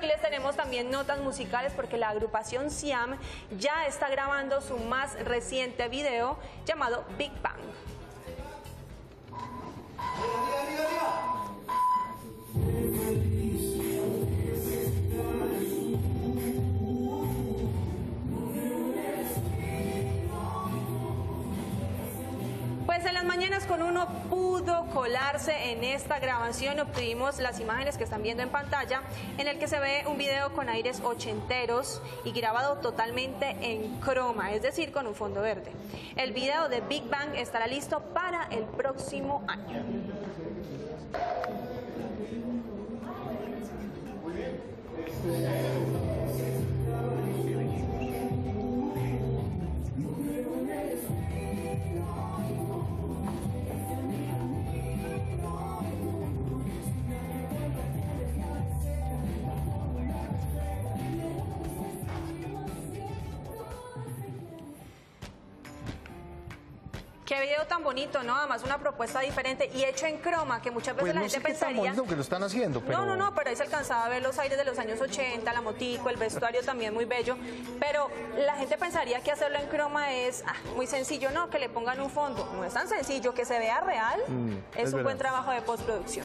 aquí les tenemos también notas musicales porque la agrupación Siam ya está grabando su más reciente video llamado Big Bang. Pues en las mañanas con uno pudo colarse en esta grabación, obtuvimos las imágenes que están viendo en pantalla, en el que se ve un video con aires ochenteros y grabado totalmente en croma, es decir, con un fondo verde. El video de Big Bang estará listo para el próximo año. Qué video tan bonito, ¿no? Además una propuesta diferente y hecho en croma, que muchas veces Pues la no gente sé qué tan pensaría... bonito que lo están haciendo, pero... No, no, no, pero ahí se alcanzaba a ver los aires de los años 80, la motico, el vestuario también muy bello. Pero la gente pensaría que hacerlo en croma es ah, muy sencillo, no, que le pongan un fondo. No es tan sencillo, que se vea real, Mm, es, es un buen trabajo de postproducción.